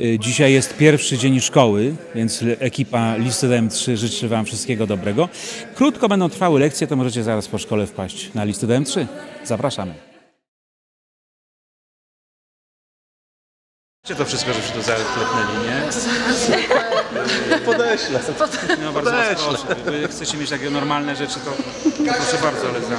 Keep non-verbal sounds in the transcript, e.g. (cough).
Y, dzisiaj jest pierwszy dzień szkoły, więc ekipa listy DM3 życzy Wam wszystkiego dobrego. Krótko będą trwały lekcje, to możecie zaraz po szkole wpaść na listy DM3. Zapraszamy. Gdzie to wszystko, żeście to zaklepnęli, nie? (laughs) Podeślę. No bardzo was proszę. Chcecie mieć takie normalne rzeczy, to, to proszę bardzo, ale za...